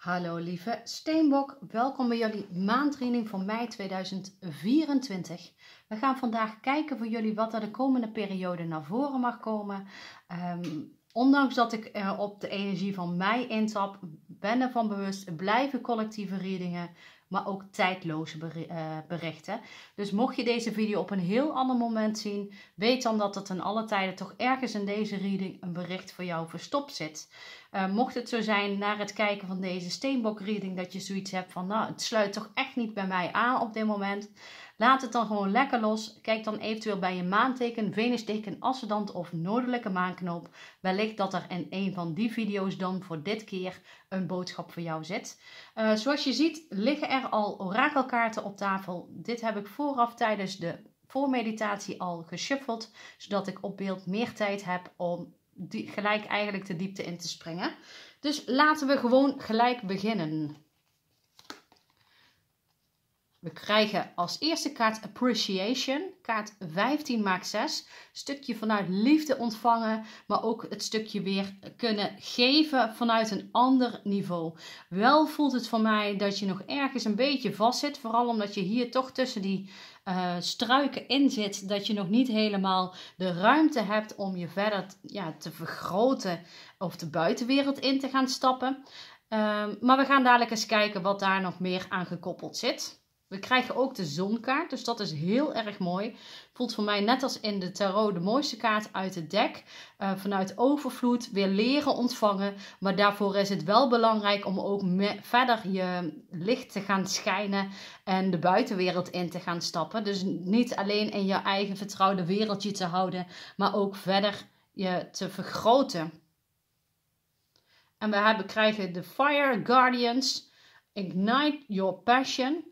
Hallo lieve Steenbok, welkom bij jullie maandtraining van mei 2024. We gaan vandaag kijken voor jullie wat er de komende periode naar voren mag komen. Ehm, ondanks dat ik uh, op de energie van mei intap, ben ervan bewust, blijven collectieve readingen, maar ook tijdloze uh, berichten. Dus mocht je deze video op een heel ander moment zien, weet dan dat het in alle tijden toch ergens in deze reading een bericht voor jou verstopt zit. Uh, mocht het zo zijn na het kijken van deze steenbok reading dat je zoiets hebt van nou het sluit toch echt niet bij mij aan op dit moment. Laat het dan gewoon lekker los. Kijk dan eventueel bij je maanteken, venusteken, ascendant of noordelijke maanknoop. Wellicht dat er in een van die video's dan voor dit keer een boodschap voor jou zit. Uh, zoals je ziet liggen er al orakelkaarten op tafel. Dit heb ik vooraf tijdens de voormeditatie al geshuffeld. Zodat ik op beeld meer tijd heb om gelijk eigenlijk de diepte in te springen. Dus laten we gewoon gelijk beginnen. We krijgen als eerste kaart Appreciation, kaart 15 maakt 6. Stukje vanuit liefde ontvangen, maar ook het stukje weer kunnen geven vanuit een ander niveau. Wel voelt het voor mij dat je nog ergens een beetje vast zit, vooral omdat je hier toch tussen die uh, struiken in zit, dat je nog niet helemaal de ruimte hebt om je verder ja, te vergroten of de buitenwereld in te gaan stappen. Um, maar we gaan dadelijk eens kijken wat daar nog meer aan gekoppeld zit. We krijgen ook de zonkaart, dus dat is heel erg mooi. Voelt voor mij net als in de tarot de mooiste kaart uit het dek. Uh, vanuit overvloed weer leren ontvangen. Maar daarvoor is het wel belangrijk om ook verder je licht te gaan schijnen en de buitenwereld in te gaan stappen. Dus niet alleen in je eigen vertrouwde wereldje te houden, maar ook verder je te vergroten. En we hebben, krijgen de Fire Guardians. Ignite your passion.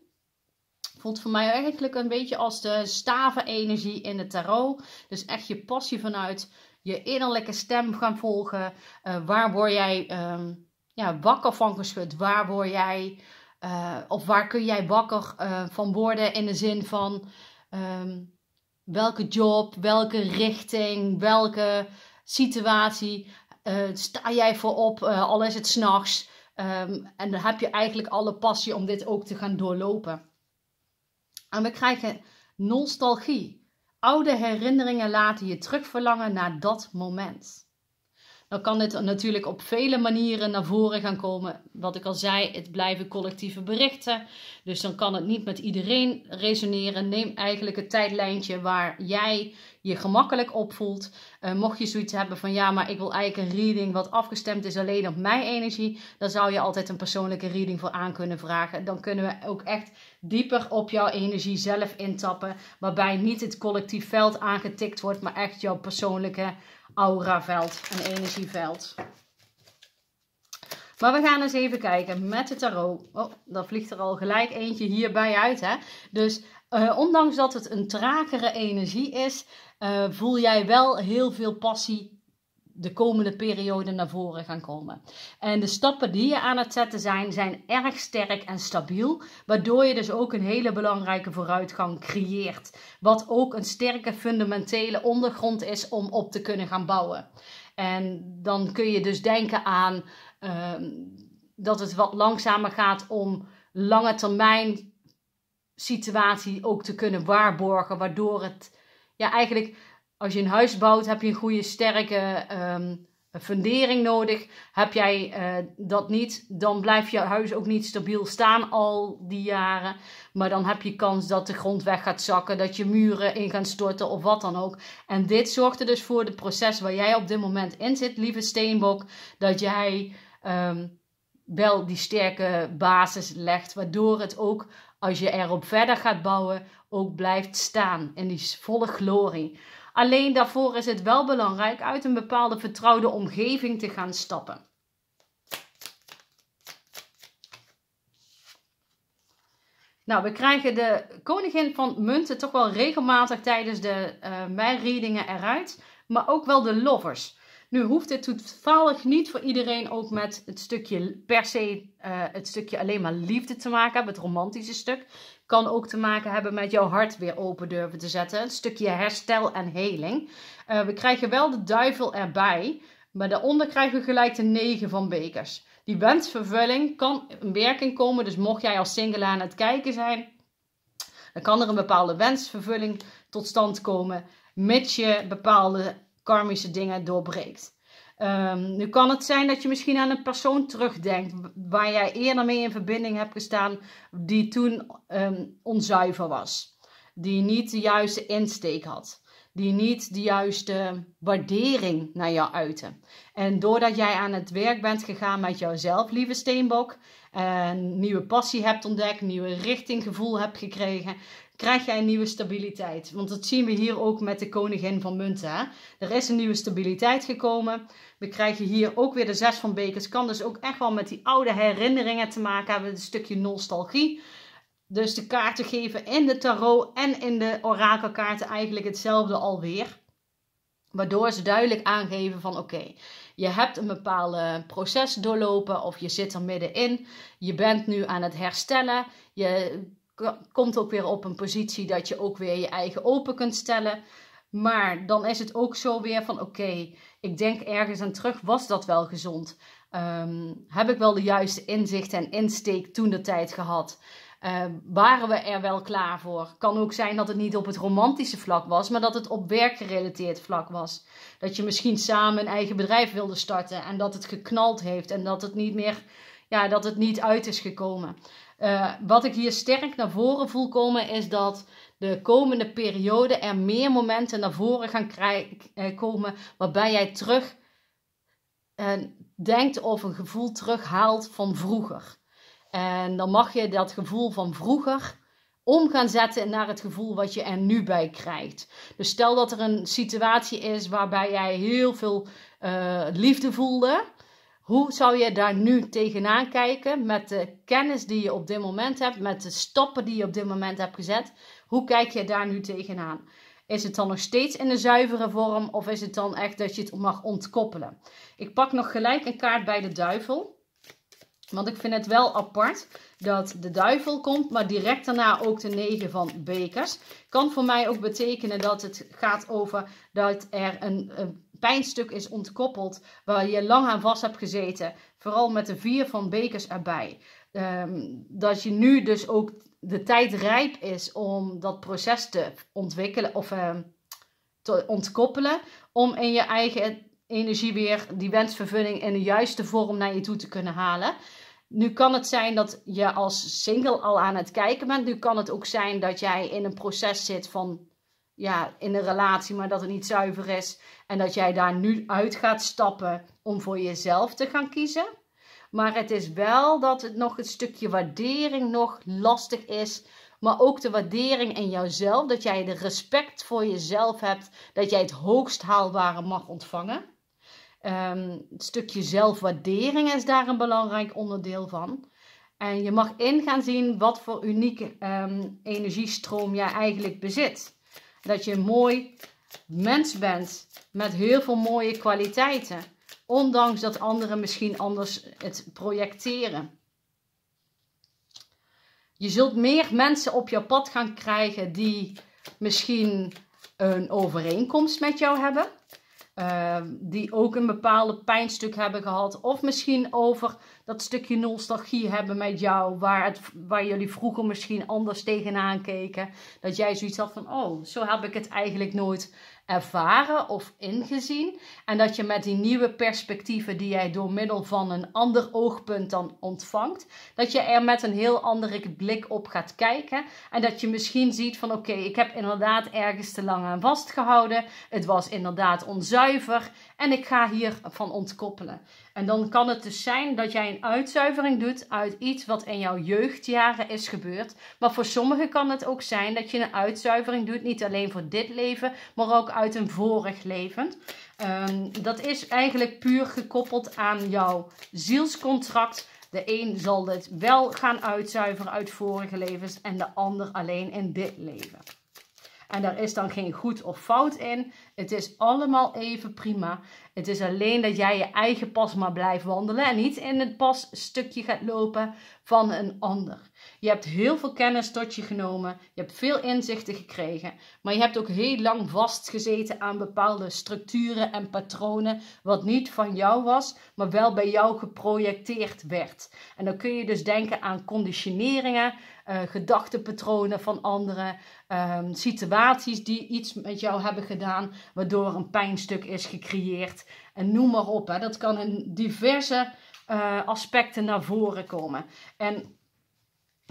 Voelt voor mij eigenlijk een beetje als de stavenenergie in de tarot. Dus echt je passie vanuit je innerlijke stem gaan volgen. Uh, waar word jij um, ja, wakker van geschud? Waar word jij, uh, of waar kun jij wakker uh, van worden in de zin van um, welke job, welke richting, welke situatie sta jij voor op, al is het s'nachts. Um, en dan heb je eigenlijk alle passie om dit ook te gaan doorlopen. En we krijgen nostalgie. Oude herinneringen laten je terugverlangen naar dat moment. Dan kan dit natuurlijk op vele manieren naar voren gaan komen. Wat ik al zei, het blijven collectieve berichten. Dus dan kan het niet met iedereen resoneren. Neem eigenlijk het tijdlijntje waar jij je gemakkelijk opvoelt. Uh, mocht je zoiets hebben van ja, maar ik wil eigenlijk een reading wat afgestemd is alleen op mijn energie. Dan zou je altijd een persoonlijke reading voor aan kunnen vragen. Dan kunnen we ook echt dieper op jouw energie zelf intappen. Waarbij niet het collectief veld aangetikt wordt, maar echt jouw persoonlijke auraveld en energieveld. Maar we gaan eens even kijken met de tarot. Oh, dan vliegt er al gelijk eentje hierbij uit. Hè? Dus uh, ondanks dat het een tragere energie is, uh, voel jij wel heel veel passie de komende periode naar voren gaan komen. En de stappen die je aan het zetten zijn, zijn erg sterk en stabiel, waardoor je dus ook een hele belangrijke vooruitgang creëert. Wat ook een sterke fundamentele ondergrond is om op te kunnen gaan bouwen. En dan kun je dus denken aan uh, dat het wat langzamer gaat om lange termijn situatie ook te kunnen waarborgen, waardoor het ja eigenlijk als je een huis bouwt, heb je een goede, sterke um, fundering nodig. Heb jij uh, dat niet, dan blijft je huis ook niet stabiel staan al die jaren. Maar dan heb je kans dat de grond weg gaat zakken, dat je muren in gaan storten of wat dan ook. En dit zorgt er dus voor het proces waar jij op dit moment in zit, lieve Steenbok, dat jij um, wel die sterke basis legt, waardoor het ook als je erop verder gaat bouwen, ook blijft staan in die volle glorie. Alleen daarvoor is het wel belangrijk uit een bepaalde vertrouwde omgeving te gaan stappen. Nou, we krijgen de koningin van munten toch wel regelmatig tijdens de uh, mei-readingen eruit. Maar ook wel de lovers. Nu hoeft dit toevallig niet voor iedereen ook met het stukje per se uh, het stukje alleen maar liefde te maken het romantische stuk. Kan ook te maken hebben met jouw hart weer open durven te zetten. Een stukje herstel en heling. Uh, we krijgen wel de duivel erbij, maar daaronder krijgen we gelijk de negen van bekers. Die wensvervulling kan in werking komen. Dus mocht jij als single aan het kijken zijn, dan kan er een bepaalde wensvervulling tot stand komen, mits je bepaalde karmische dingen doorbreekt. Um, nu kan het zijn dat je misschien aan een persoon terugdenkt waar jij eerder mee in verbinding hebt gestaan, die toen um, onzuiver was, die niet de juiste insteek had, die niet de juiste waardering naar jou uitte. En doordat jij aan het werk bent gegaan met jouzelf, lieve Steenbok, een nieuwe passie hebt ontdekt, nieuwe richtinggevoel hebt gekregen, krijg jij een nieuwe stabiliteit. Want dat zien we hier ook met de koningin van munten. Er is een nieuwe stabiliteit gekomen. We krijgen hier ook weer de zes van bekers. Kan dus ook echt wel met die oude herinneringen te maken hebben. Een stukje nostalgie. Dus de kaarten geven in de tarot en in de orakelkaarten eigenlijk hetzelfde alweer. Waardoor ze duidelijk aangeven van oké, je hebt een bepaald proces doorlopen of je zit er middenin. Je bent nu aan het herstellen. Je komt ook weer op een positie dat je ook weer je eigen open kunt stellen. Maar dan is het ook zo weer van oké, ik denk ergens aan terug, was dat wel gezond? Ehm, heb ik wel de juiste inzicht en insteek toen de tijd gehad? Uh, waren we er wel klaar voor? Kan ook zijn dat het niet op het romantische vlak was, maar dat het op werkgerelateerd vlak was. Dat je misschien samen een eigen bedrijf wilde starten en dat het geknald heeft en dat het niet meer, ja, dat het niet uit is gekomen. Uh, wat ik hier sterk naar voren voel komen is dat de komende periode er meer momenten naar voren gaan uh, komen waarbij jij terug uh, denkt of een gevoel terughaalt van vroeger. En dan mag je dat gevoel van vroeger om gaan zetten naar het gevoel wat je er nu bij krijgt. Dus stel dat er een situatie is waarbij jij heel veel liefde voelde. Hoe zou je daar nu tegenaan kijken met de kennis die je op dit moment hebt, met de stappen die je op dit moment hebt gezet? Hoe kijk je daar nu tegenaan? Is het dan nog steeds in de zuivere vorm of is het dan echt dat je het mag ontkoppelen? Ik pak nog gelijk een kaart bij de duivel. Want ik vind het wel apart dat de duivel komt, maar direct daarna ook de negen van bekers. Kan voor mij ook betekenen dat het gaat over dat er een, een pijnstuk is ontkoppeld waar je lang aan vast hebt gezeten. Vooral met de vier van bekers erbij. Ehm, dat je nu dus ook de tijd rijp is om dat proces te ontwikkelen of ehm, te ontkoppelen. Om in je eigen energie weer die wensvervulling in de juiste vorm naar je toe te kunnen halen. Nu kan het zijn dat je als single al aan het kijken bent. Nu kan het ook zijn dat jij in een proces zit van ja, in een relatie, maar dat het niet zuiver is. En dat jij daar nu uit gaat stappen om voor jezelf te gaan kiezen. Maar het is wel dat het nog een stukje waardering nog lastig is. Maar ook de waardering in jouzelf. Dat jij de respect voor jezelf hebt. Dat jij het hoogst haalbare mag ontvangen. Um, het stukje zelfwaardering is daar een belangrijk onderdeel van. En je mag in gaan zien wat voor unieke um, energiestroom jij eigenlijk bezit. Dat je een mooi mens bent met heel veel mooie kwaliteiten. Ondanks dat anderen misschien anders het projecteren. Je zult meer mensen op je pad gaan krijgen die misschien een overeenkomst met jou hebben. Uh, die ook een bepaalde pijnstuk hebben gehad. Of misschien over dat stukje nostalgie hebben met jou. Waar, het, waar jullie vroeger misschien anders tegenaan keken. Dat jij zoiets had van: oh, zo heb ik het eigenlijk nooit ervaren of ingezien. En dat je met die nieuwe perspectieven die jij door middel van een ander oogpunt dan ontvangt, dat je er met een heel andere blik op gaat kijken. En dat je misschien ziet van oké, ik heb inderdaad ergens te lang aan vastgehouden. Het was inderdaad onzuiver en ik ga hiervan ontkoppelen. En dan kan het dus zijn dat jij een uitzuivering doet uit iets wat in jouw jeugdjaren is gebeurd. Maar voor sommigen kan het ook zijn dat je een uitzuivering doet, niet alleen voor dit leven, maar ook uit een vorig leven. Um, dat is eigenlijk puur gekoppeld aan jouw zielscontract. De een zal dit wel gaan uitzuiveren uit vorige levens en de ander alleen in dit leven. En daar is dan geen goed of fout in. Het is allemaal even prima. Het is alleen dat jij je eigen pas maar blijft wandelen en niet in het passtukje gaat lopen van een ander. Je hebt heel veel kennis tot je genomen, je hebt veel inzichten gekregen, maar je hebt ook heel lang vastgezeten aan bepaalde structuren en patronen, wat niet van jou was, maar wel bij jou geprojecteerd werd. En dan kun je dus denken aan conditioneringen, uh, gedachtepatronen van anderen, um, situaties die iets met jou hebben gedaan, waardoor een pijnstuk is gecreëerd. En noem maar op, hè. dat kan in diverse uh, aspecten naar voren komen. En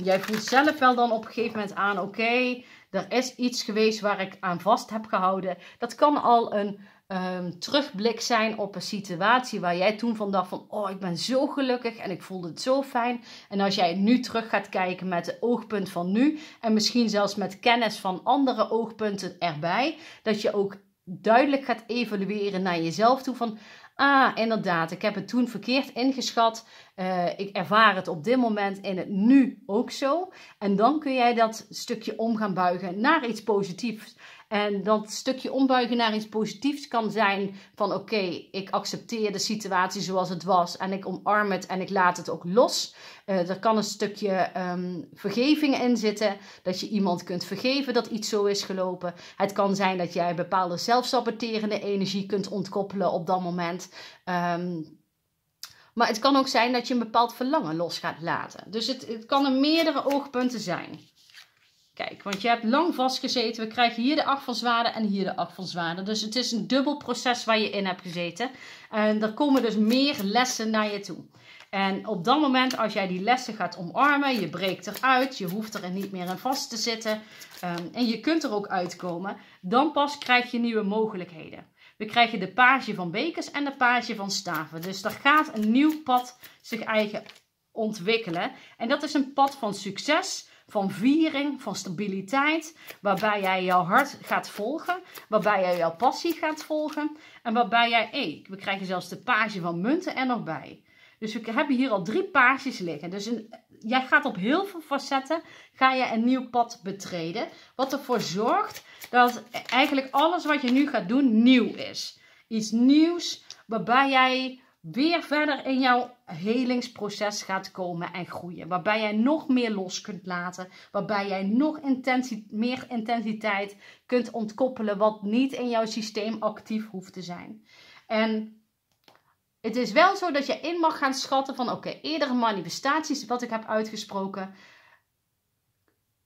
jij voelt zelf wel dan op een gegeven moment aan: oké, er is iets geweest waar ik aan vast heb gehouden. Dat kan al een um, terugblik zijn op een situatie waar jij toen van dacht van, oh, ik ben zo gelukkig en ik voelde het zo fijn. En als jij nu terug gaat kijken met het oogpunt van nu en misschien zelfs met kennis van andere oogpunten erbij, dat je ook duidelijk gaat evalueren naar jezelf toe van, ah, inderdaad, ik heb het toen verkeerd ingeschat. Uh, ik ervaar het op dit moment in het nu ook zo. En dan kun jij dat stukje om gaan buigen naar iets positiefs. En dat stukje ombuigen naar iets positiefs kan zijn van oké, ik accepteer de situatie zoals het was en ik omarm het en ik laat het ook los. Uh, er kan een stukje um, vergeving in zitten, dat je iemand kunt vergeven dat iets zo is gelopen. Het kan zijn dat jij bepaalde zelfsaboterende energie kunt ontkoppelen op dat moment. Um, maar het kan ook zijn dat je een bepaald verlangen los gaat laten. Dus het, het kan er meerdere oogpunten zijn. Kijk, want je hebt lang vastgezeten. We krijgen hier de acht van zwaarden en hier de acht van zwaarden. Dus het is een dubbel proces waar je in hebt gezeten. En er komen dus meer lessen naar je toe. En op dat moment, als jij die lessen gaat omarmen, je breekt eruit, je hoeft er niet meer in vast te zitten um, en je kunt er ook uitkomen, dan pas krijg je nieuwe mogelijkheden. We krijgen de page van bekers en de page van staven. Dus er gaat een nieuw pad zich eigen ontwikkelen. En dat is een pad van succes, van viering, van stabiliteit, waarbij jij jouw hart gaat volgen, waarbij jij jouw passie gaat volgen en waarbij jij, we krijgen zelfs de page van munten er nog bij. Dus we hebben hier al drie pages liggen. Dus een, jij gaat op heel veel facetten, ga je een nieuw pad betreden, wat ervoor zorgt dat eigenlijk alles wat je nu gaat doen nieuw is. Iets nieuws waarbij jij weer verder in jouw helingsproces gaat komen en groeien. Waarbij jij nog meer los kunt laten. Waarbij jij nog meer intensiteit kunt ontkoppelen wat niet in jouw systeem actief hoeft te zijn. En het is wel zo dat je in mag gaan schatten van oké, eerdere manifestaties wat ik heb uitgesproken,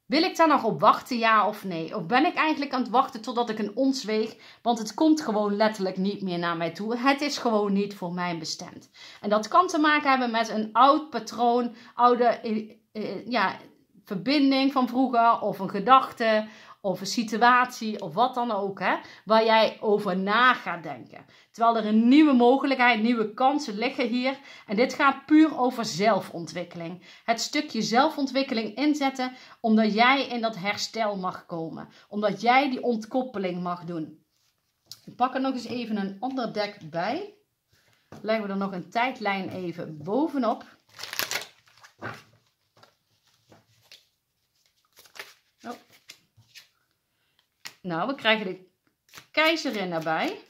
wil ik daar nog op wachten, ja of nee? Of ben ik eigenlijk aan het wachten totdat ik een ons weeg? Want het komt gewoon letterlijk niet meer naar mij toe. Het is gewoon niet voor mij bestemd. En dat kan te maken hebben met een oud patroon, oude eh, eh, ja, verbinding van vroeger, of een gedachte, of een situatie of wat dan ook, hè, waar jij over na gaat denken. Terwijl er een nieuwe mogelijkheid, nieuwe kansen liggen hier. En dit gaat puur over zelfontwikkeling. Het stukje zelfontwikkeling inzetten, omdat jij in dat herstel mag komen. Omdat jij die ontkoppeling mag doen. Ik pak er nog eens even een ander dek bij. Leggen we er nog een tijdlijn even bovenop. Nou, we krijgen de keizerin erbij.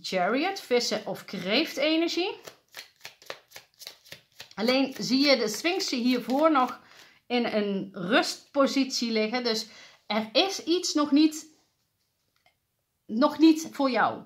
Chariot, vissen of kreeftenergie. Alleen zie je de Sphinx hiervoor nog in een rustpositie liggen. Dus er is iets nog niet, nog niet voor jou.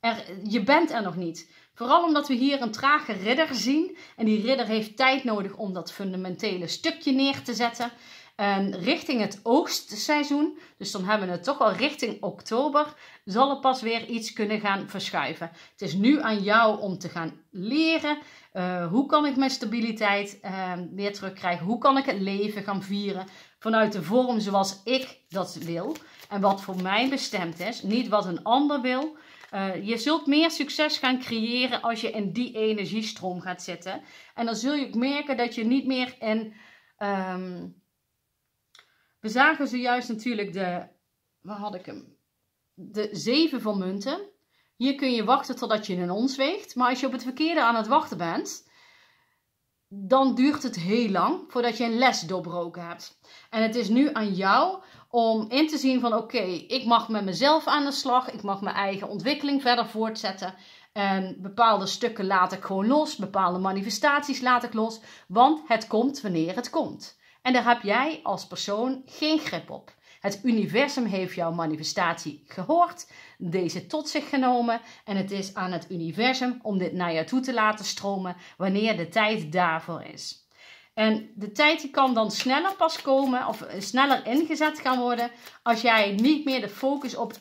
Er, je bent er nog niet. Vooral omdat we hier een trage ridder zien. En die ridder heeft tijd nodig om dat fundamentele stukje neer te zetten. En richting het oogstseizoen, dus dan hebben we het toch al richting oktober, zal er pas weer iets kunnen gaan verschuiven. Het is nu aan jou om te gaan leren. Uh, hoe kan ik mijn stabiliteit uh, weer terugkrijgen? Hoe kan ik het leven gaan vieren vanuit de vorm zoals ik dat wil? En wat voor mij bestemd is. Niet wat een ander wil, uh, je zult meer succes gaan creëren als je in die energiestroom gaat zitten. En dan zul je ook merken dat je niet meer in. Um, we zagen zojuist natuurlijk de. Waar had ik hem? De zeven van munten. Hier kun je wachten totdat je een ons weegt. Maar als je op het verkeerde aan het wachten bent. Dan duurt het heel lang voordat je een les doorbroken hebt. En het is nu aan jou om in te zien van oké, ik mag met mezelf aan de slag, ik mag mijn eigen ontwikkeling verder voortzetten. En bepaalde stukken laat ik gewoon los, bepaalde manifestaties laat ik los, want het komt wanneer het komt. En daar heb jij als persoon geen grip op. Het universum heeft jouw manifestatie gehoord, deze tot zich genomen en het is aan het universum om dit naar jou toe te laten stromen wanneer de tijd daarvoor is. En de tijd kan dan sneller pas komen of sneller ingezet gaan worden als jij niet meer de focus op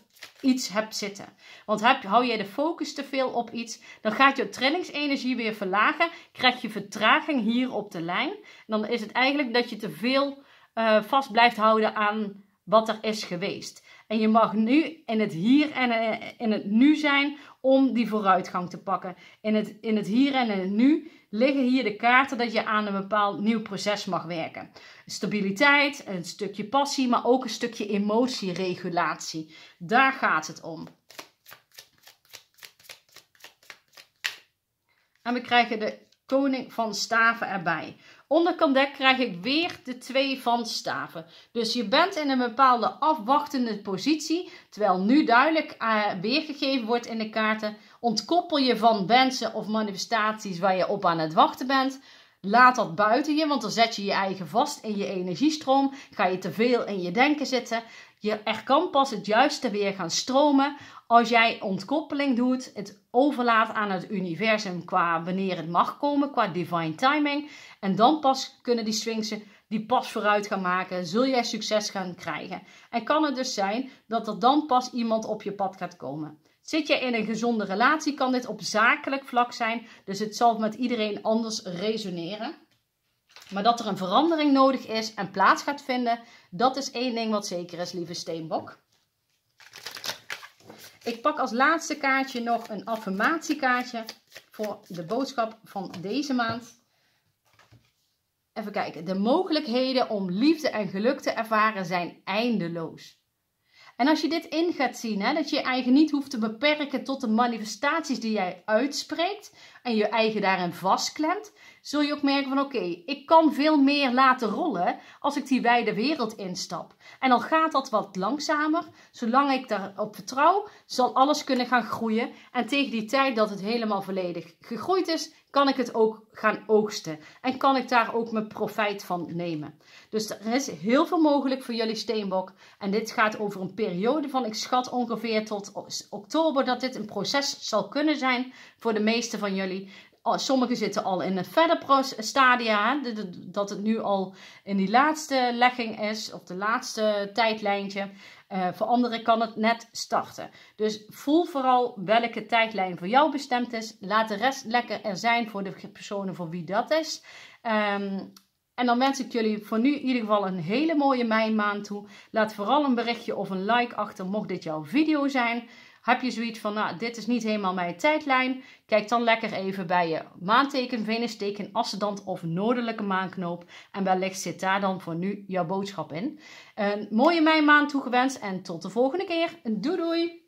iets hebt zitten. Want hou je de focus te veel op iets, dan gaat je trillingsenergie weer verlagen. Krijg je vertraging hier op de lijn. dan is het eigenlijk dat je te veel uh, vast blijft houden aan wat er is geweest. En je mag nu in het hier en eh, in het nu zijn om die vooruitgang te pakken. In het, in het hier en in het nu liggen hier de kaarten dat je aan een bepaald nieuw proces mag werken. Stabiliteit, een stukje passie, maar ook een stukje emotieregulatie. Daar gaat het om. En we krijgen de koning van staven erbij. Onder dek krijg ik weer de twee van staven. Dus je bent in een bepaalde afwachtende positie. Terwijl nu duidelijk uh, weergegeven wordt in de kaarten. Ontkoppel je van wensen of manifestaties waar je op aan het wachten bent. Laat dat buiten je, want dan zet je je eigen vast in je energiestroom. Ga je te veel in je denken zitten. Je, er kan pas het juiste weer gaan stromen als jij ontkoppeling doet, het overlaat aan het universum qua wanneer het mag komen, qua divine timing. En dan pas kunnen die swingsen die pas vooruit gaan maken, zul jij succes gaan krijgen. En kan het dus zijn dat er dan pas iemand op je pad gaat komen. Zit je in een gezonde relatie, kan dit op zakelijk vlak zijn. Dus het zal met iedereen anders resoneren. Maar dat er een verandering nodig is en plaats gaat vinden, dat is één ding wat zeker is, lieve Steenbok. Ik pak als laatste kaartje nog een affirmatiekaartje voor de boodschap van deze maand. Even kijken. De mogelijkheden om liefde en geluk te ervaren zijn eindeloos. En als je dit in gaat zien, hè, dat je je eigen niet hoeft te beperken tot de manifestaties die jij uitspreekt en je eigen daarin vastklemt, zul je ook merken van oké, ik kan veel meer laten rollen als ik die wijde wereld instap. En al gaat dat wat langzamer, zolang ik daarop vertrouw, zal alles kunnen gaan groeien. En tegen die tijd dat het helemaal volledig gegroeid is, kan ik het ook gaan oogsten. En kan ik daar ook mijn profijt van nemen. Dus er is heel veel mogelijk voor jullie steenbok. En dit gaat over een periode van, ik schat ongeveer tot oktober, dat dit een proces zal kunnen zijn voor de meeste van jullie. Sommigen zitten al in het verder stadia, dat het nu al in die laatste legging is, of de laatste tijdlijntje. Uh, voor anderen kan het net starten. Dus voel vooral welke tijdlijn voor jou bestemd is. Laat de rest lekker er zijn voor de personen voor wie dat is. Um, en dan wens ik jullie voor nu in ieder geval een hele mooie mei maand toe. Laat vooral een berichtje of een like achter mocht dit jouw video zijn. Heb je zoiets van, nou, dit is niet helemaal mijn tijdlijn? Kijk dan lekker even bij je maanteken, venusteken, ascendant of noordelijke maanknoop. En wellicht zit daar dan voor nu jouw boodschap in. Een mooie mei maand toegewenst en tot de volgende keer. Doei doei!